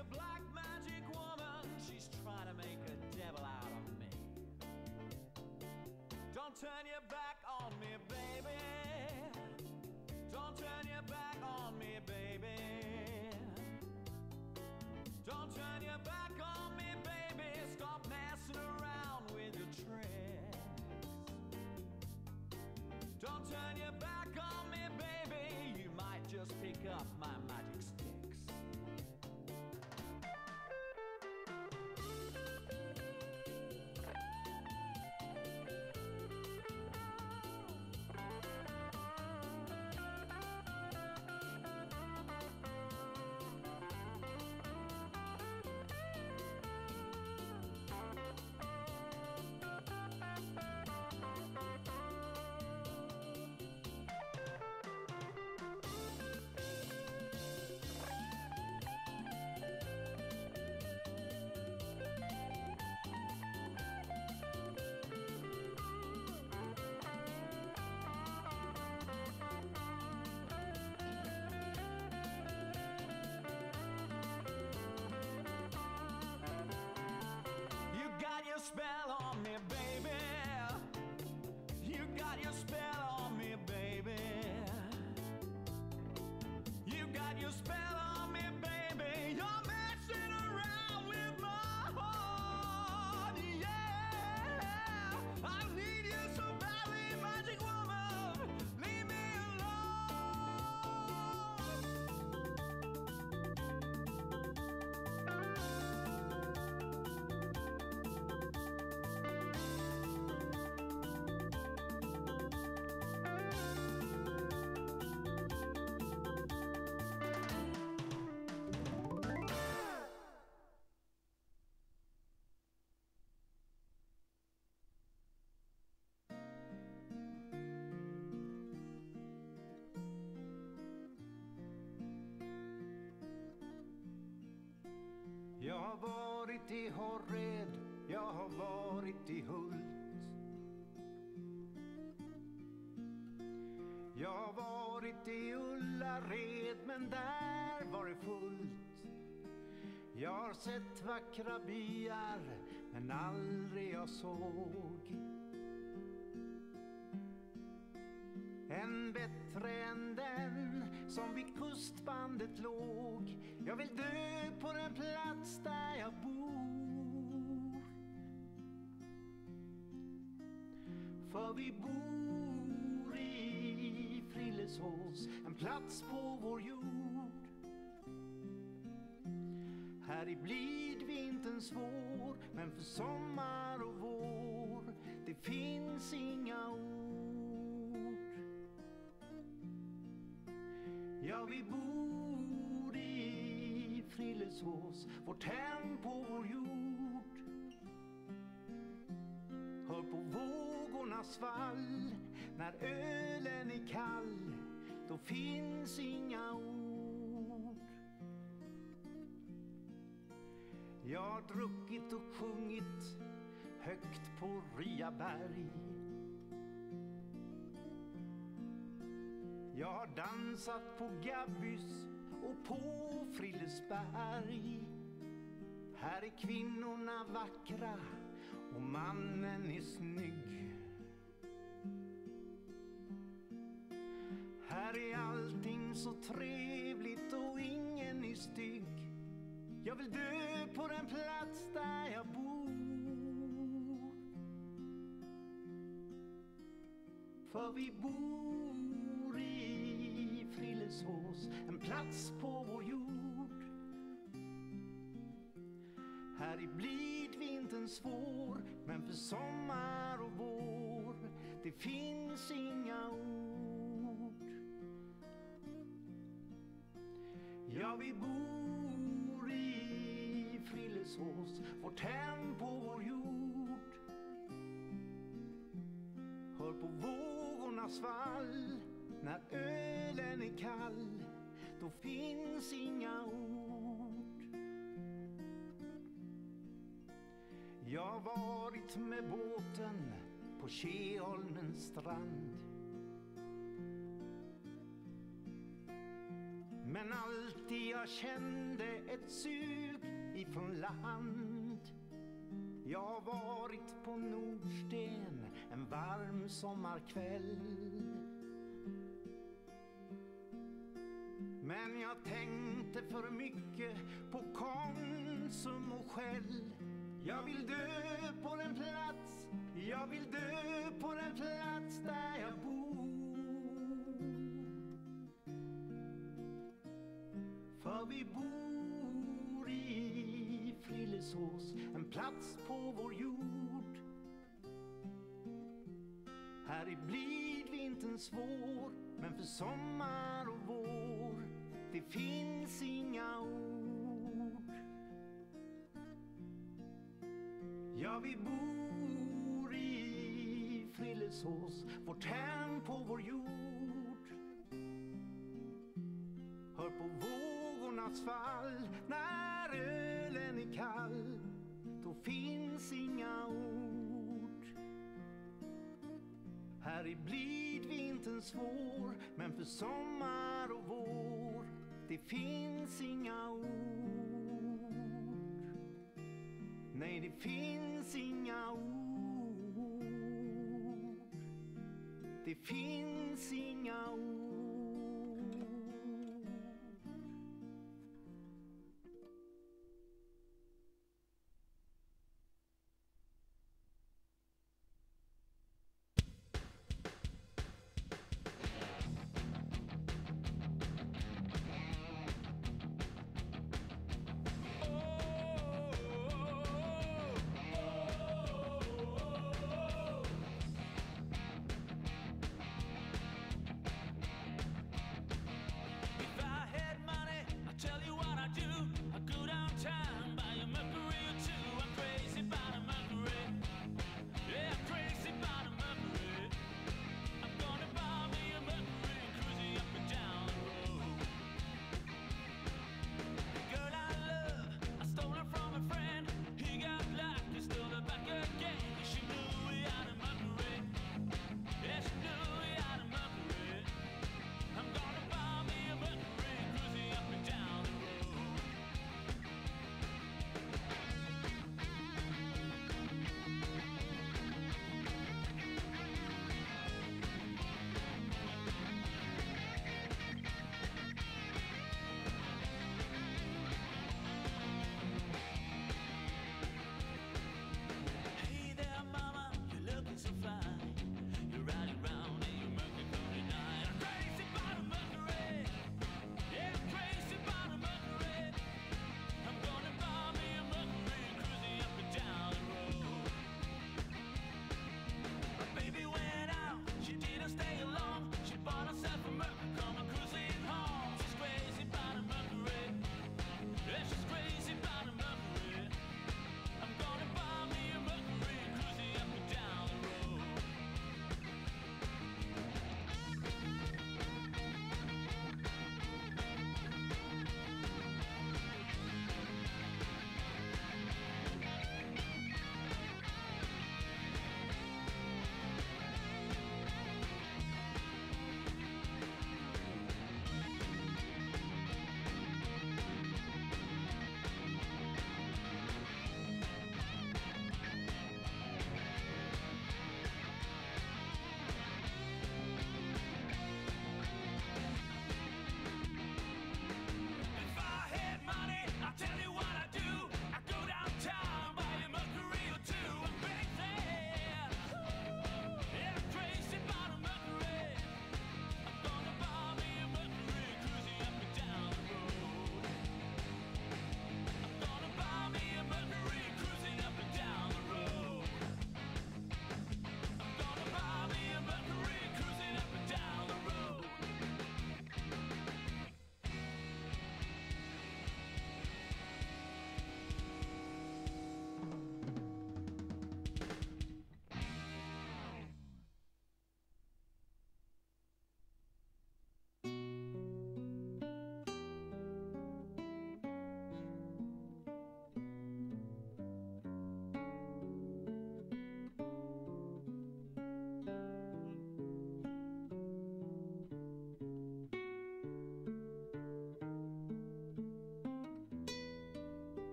a black magic woman. She's trying to make a devil out of me. Don't turn your back on me, baby. Don't turn your back on me, baby. Don't turn your back on me, baby. Stop messing around with your tricks. Don't turn your back on me. Spell on me, baby. You got your spell on me, baby. You got your spell har varit i Horred, jag har varit i Hult. Jag har varit i Ullared, men där var det fullt. Jag har sett vackra byar, men aldrig jag såg. En bättre än den som vid kustbandet låg. Jag vill dö på den plats där jag bor. För vi bor i Frillesås, en plats på vår jord. Här i blidvinterns svår, men för sommar och vår, det finns inga ord. Ja, vi bor i Frillesås, vårt hem på vår jord. Hör på vågornas svall, när ölen är kall, då finns inga ord. Jag har druckit och sjungit högt på Ryaberg. Jag har dansat på Gabbys och på Frillesberg. Här är kvinnorna vackra och mannen är snygg. Här är allting så trevligt och ingen är stygg. Jag vill dö på den plats där jag bor. För vi bor Frillesås, en plats på vår jord. Här i blidvinterns svår men för sommar och vår, det finns inga ord. Ja, vi bor i Frillesås, vårt hem på vår jord. Hör på vågornas vall när solen är kall. Då finns inga ord. Jag har varit med båten på Tjeholmens strand. Men alltid jag kände ett sug ifrån land. Jag har varit på Nordsten, en varm sommarkväll Men jag tänkte för mycket på Konsum och Shell. Jag vill dö på den plats, jag vill dö på den plats där jag bor. För vi bor i Frillesås, en plats på vår jord. Här är blidvintern svår, men för sommar och vår det finns inga ord. Ja, vi bor i Frillesås, vårt hem på vår jord. Hör på vågornas fall när ölen är kall. Då finns inga ord. Här är blidvintern svår men för sommar och vår det finns inga ord. Nej, det finns inga ord. Det finns inga ord.